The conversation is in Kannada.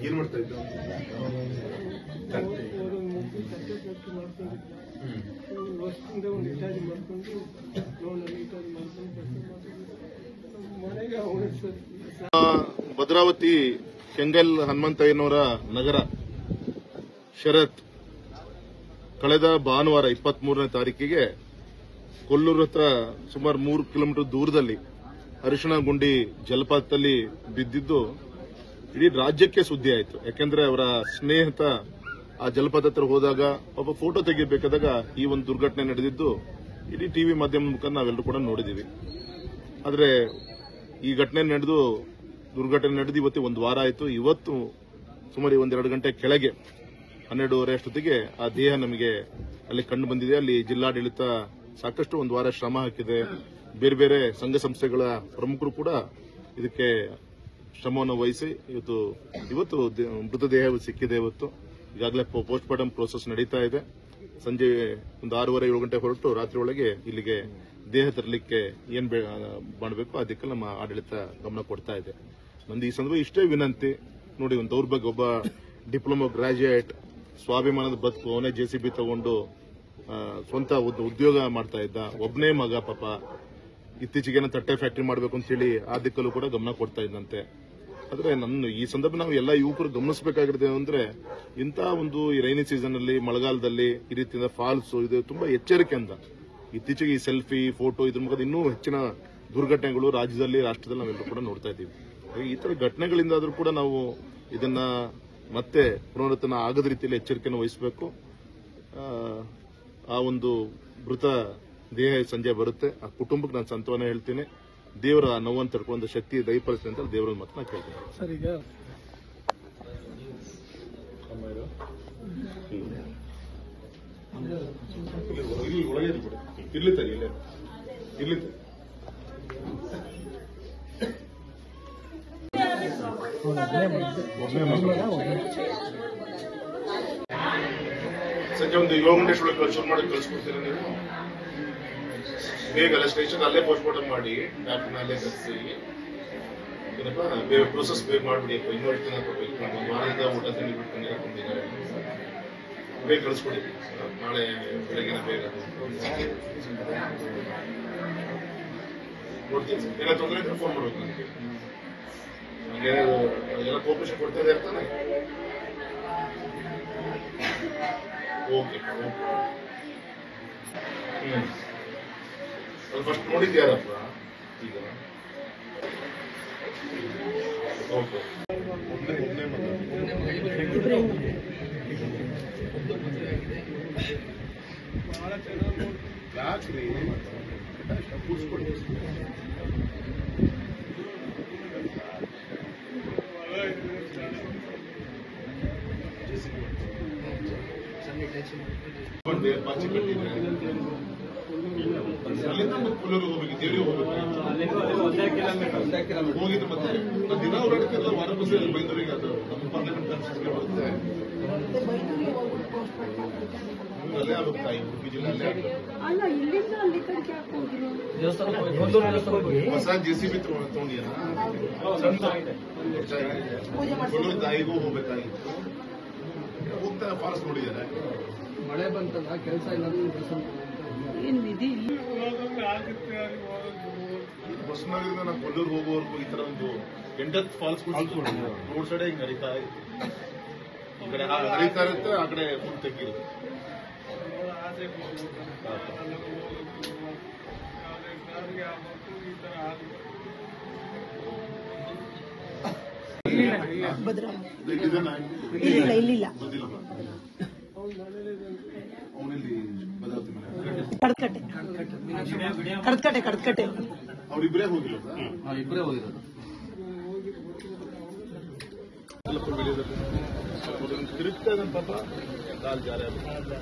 ಏನ್ ಮಾಡ್ತಾ ಇದ್ದ? ಭದ್ರಾವತಿ ಕೆಂಗಲ್ ಹನುಮಂತಯ್ಯನವರ ನಗರ ಶರತ್ ಕಳೆದ ಭಾನುವಾರ ಇಪ್ಪತ್ತ್ ಮೂರನೇ ತಾರೀಕಿಗೆ ಕೊಲ್ಲೂರು ಹತ್ರ ಸುಮಾರು ಮೂರು ಕಿಲೋಮೀಟರ್ ದೂರದಲ್ಲಿ ಅರಿಶಿಣ ಗುಂಡಿ ಜಲಪಾತದಲ್ಲಿ ಬಿದ್ದಿದ್ದು ಇಡೀ ರಾಜ್ಯಕ್ಕೆ ಸುದ್ದಿ ಆಯಿತು. ಯಾಕೆಂದ್ರೆ ಅವರ ಸ್ನೇಹಿತ ಆ ಜಲಪಾತ ಹತ್ರ ಹೋದಾಗ ಒಬ್ಬ ಫೋಟೋ ತೆಗಿಬೇಕಾದಾಗ ಈ ಒಂದು ದುರ್ಘಟನೆ ನಡೆದಿದ್ದು ಇಡೀ ಟಿವಿ ಮಾಧ್ಯಮ ಮುಖಾಂತರ ನಾವೆಲ್ಲರೂ ಕೂಡ ನೋಡಿದೀವಿ ಆದರೆ ಈ ಘಟನೆ ನಡೆದು ದುರ್ಘಟನೆ ನಡೆದು ಇವತ್ತು ಒಂದು ವಾರ ಆಯಿತು. ಇವತ್ತು ಸುಮಾರು ಒಂದೆರಡು ಗಂಟೆ ಕೆಳಗೆ ಹನ್ನೆರಡೂವರೆ ಅಷ್ಟೊತ್ತಿಗೆ ಆ ದೇಹ ನಮಗೆ ಅಲ್ಲಿ ಕಂಡು ಬಂದಿದೆ. ಅಲ್ಲಿ ಜಿಲ್ಲಾಡಳಿತ ಸಾಕಷ್ಟು ಒಂದು ವಾರ ಶ್ರಮ ಹಾಕಿದೆ. ಬೇರೆ ಬೇರೆ ಸಂಘ ಸಂಸ್ಥೆಗಳ ಪ್ರಮುಖರು ಕೂಡ ಇದಕ್ಕೆ ಶ್ರಮವನ್ನು ವಹಿಸಿ ಇವತ್ತು ಇವತ್ತು ಮೃತದೇಹ ಸಿಕ್ಕಿದೆ ಇವತ್ತು. ಈಗಾಗಲೇ ಪೋಸ್ಟ್ ಮಾರ್ಟಮ್ ಪ್ರೋಸೆಸ್ ನಡೀತಾ ಇದೆ. ಸಂಜೆ ಒಂದು ಆರೂವರೆ, ಏಳು ಗಂಟೆ ಹೊರಟು ರಾತ್ರಿ ಒಳಗೆ ಇಲ್ಲಿಗೆ ದೇಹ ತರಲಿಕ್ಕೆ ಏನ್ ಮಾಡಬೇಕು ಅದಕ್ಕೆ ನಮ್ಮ ಆಡಳಿತ ಗಮನ ಕೊಡ್ತಾ ಇದೆ. ನಂದು ಈ ಸಂದರ್ಭ ಇಷ್ಟೇ ವಿನಂತಿ. ನೋಡಿ, ಒಂದು ದೌರ್ಭಾಗ್ಯ, ಒಬ್ಬ ಡಿಪ್ಲೊಮಾ ಗ್ರಾಜುಯೇಟ್, ಸ್ವಾಭಿಮಾನದ ಬದುಕು ಅವನೇ ಬಿ ತಗೊಂಡು ಸ್ವಂತ ಒಂದು ಉದ್ಯೋಗ ಮಾಡ್ತಾ ಇದ್ದ ಒಬ್ಬನೇ ಮಗ ಪಾಪ ಇತ್ತೀಚೆಗೆ ತಟ್ಟೆ ಫ್ಯಾಕ್ಟ್ರಿ ಮಾಡಬೇಕು ಅಂತ ಹೇಳಿ ಆ ದಿಕ್ಕಲ್ಲೂ ಕೂಡ ಗಮನ ಕೊಡ್ತಾ ಇದ್ದಂತೆ. ಆದ್ರೆ ನನ್ನ ಈ ಸಂದರ್ಭ ನಾವು ಎಲ್ಲ ಯುವಕರು ಗಮನಿಸಬೇಕಾಗಿದೆ ಅಂದ್ರೆ ಇಂತಹ ಒಂದು ಈ ರೈನಿ ಸೀಸನ್ ಅಲ್ಲಿ, ಮಳೆಗಾಲದಲ್ಲಿ ಈ ರೀತಿಯಿಂದ ಫಾಲ್ಸ್ ಇದು ತುಂಬಾ ಅಂತ. ಇತ್ತೀಚೆಗೆ ಈ ಸೆಲ್ಫಿ ಫೋಟೋ ಇದ್ರ ಮುಖದ ಇನ್ನೂ ಹೆಚ್ಚಿನ ದುರ್ಘಟನೆಗಳು ರಾಜ್ಯದಲ್ಲಿ, ರಾಷ್ಟ್ರದಲ್ಲಿ ನಾವೆಲ್ಲರೂ ಕೂಡ ನೋಡ್ತಾ ಇದೀವಿ ಈ ತರ ಘಟನೆಗಳಿಂದಾದ್ರೂ ಕೂಡ ನಾವು ಇದನ್ನ ಮತ್ತೆ ಪುನರುತ್ಥಾನ ಆಗದ ರೀತಿಯಲ್ಲಿ ಎಚ್ಚರಿಕೆಯನ್ನು ವಹಿಸಬೇಕು. ಆ ಒಂದು ಮೃತ ದೇಹ ಸಂಜೆ ಬರುತ್ತೆ. ಆ ಕುಟುಂಬಕ್ಕೆ ನಾನು ಸಂತವನ ಹೇಳ್ತೀನಿ. ದೇವರ ನೋವನ್ನು ತಡ್ಕೊಂಡ ಶಕ್ತಿ ದಯಪಡಿಸಿ ಅಂತ ದೇವರ ಮಾತ್ರ ನಾನು ಕೇಳ್ತೀನಿ ಸರ್ ಈಗ ಇರ್ಲಿ ತರಿ ಇಲ್ಲೇ ಇರ್ಲಿ ತರಿ ಸಂಜೆ ಒಂದು ಏಳು ಗಂಟೆ ಕಳ್ಸೋರ್ ಮಾಡಿ ಕಳ್ಸ್ಕೊಡ್ತೀರಾ ನೀವು? ಬೇಗ ಸ್ಟೇಷನ್ ಅಲ್ಲೇ ಪೋಸ್ಟ್ಮಾರ್ಟಮ್ ಮಾಡಿ ಡಾಕ್ಟರ್ನ ಅಲ್ಲೇ ಕರೆಸಿ. ಏನಪ್ಪ, ಬೇಗ ಪ್ರೋಸೆಸ್ ಬೇಗ ಮಾಡ್ಬಿಡಿ ಅಪ್ಪ ಇನ್ನೂ ಎಷ್ಟು ಮಾಡಿ ಒಂದು ವಾರದಿಂದ ಊಟ ತಿಂಡಿ ಬಿಟ್ಕೊಂಡು ಹಾಕೊಂಡಿದ್ದಾರೆ ಬೇಗ ಕಳಿಸ್ಕೊಡಿ. ನಾಳೆ ಬೆಳಗ್ಗೆ ಬೇಗ. ನೋಡ್ತೀನಿ. ಏನೋ ತೊಂದರೆ ಇದ್ರೆ ಫೋನ್ ಮಾಡ್ಬೇಕು ನನಗೆ. ನನಗೆ ಎಲ್ಲ ಕೊಡ್ತಾ ಇರ್ತಾನೆ ಓಕೆ ಓಕೆ ಹ್ಮ್. ಅದು ಫಸ್ಟ್ ನೋಡಿದ್ಯಾರಪ್ಪ ಈಗ? ಓಕೆ ಬಹಳ ಚೆನ್ನಾಗಿ ಯಾಕ್ರಿ ಕೂರ್ಸ್ಕೊಡಿ ಹೊಲ ಇದೆ ಅಲ್ಲಿಂದ ಮತ್ತೆ ಹೋಗ್ಬೇಕು? ದೇವ್ರಿಗೆ ಹೋಗ್ಬೇಕು. ಹೋಗಿದ್ದು ಮತ್ತೆ ದಿನ ಓಡಾಡ್ತಿಲ್ಲ ವಾರ ಬಸ್ ಬೈಂದೂರಿಗೆ ಅದು ನಮ್ಮ ಪಾರ್ಲಿಮೆಂಟ್ ಬರುತ್ತೆ. ಅಲ್ಲೇ ಆಗುತ್ತೆ ಉಡುಪಿ ಜಿಲ್ಲೆ ಅಲ್ಲೇ ಹೊಸ ಜೆ ಸಿ ಬಿ ತಾಯಿಗೂ ಹೋಗ್ಬೇಕಾಗಿತ್ತು. ಹೋಗ್ತಾ ಫಾಲ್ಸ್ ನೋಡಿದ್ದಾರೆ. ಮಳೆ ಬಂತಲ್ಲ ಕೆಲಸ ಇಲ್ಲ ಏನ್ ವಿಧಿ ಇಲ್ಲ ಹೋಗೋದು ಆಗುತ್ತೆ ಅಲ್ಲಿ ಹೋಗೋದು ಬಸ್ನಲ್ಲಿಂದ ನಾವು ಕೊಲ್ಲೂರು ಹೋಗುವವರೆಗೂ ಈ ತರ ಒಂದು ಎಂಟತ್ತು ಫಾಲ್ಸ್ ರೋಡ್ ಸೈಡ್ ಹಿಂಗ್ ಹರಿತಾ ಇತ್ತು ಈ ಕಡೆ ಹ- ಹರಿತಾ ಇರುತ್ತೆ ಆ ಕಡೆ ಫುಲ್ ತೆಗ್ಗಿರುತ್ತೆ ಆಸೆ ಯಾವುದೇ ಕಾರಿಗೆ ಆಗ್ಬೇಕು ಈ ತರ ಆಗ್ಬೇಕು ಭದ್ರಾ ಇದು- ಇದನ್ನ ಇಲ್ಲಿಲ್ಲ ಇಲ್ಲಿಲ್ಲ ಬಂದಿಲ್ಲ ಅವ್ನು ಮನೇಲಿ ಇದ್ದಾನೆ. ಅವನಲ್ಲಿ ಭದ್ರಾವತಿ ಮನೆ ಕಡ್ಕಟ್ಟೆ. ಕಡ್ಕಟ್ಟೆ ಕಡ್ಕಟ್ಟೆ. ಇಬ್ಬರೇ ಹೋಗಿರೋದು? ಕಾಲ್ ಜಾರಿ ಆಗುತ್ತೆ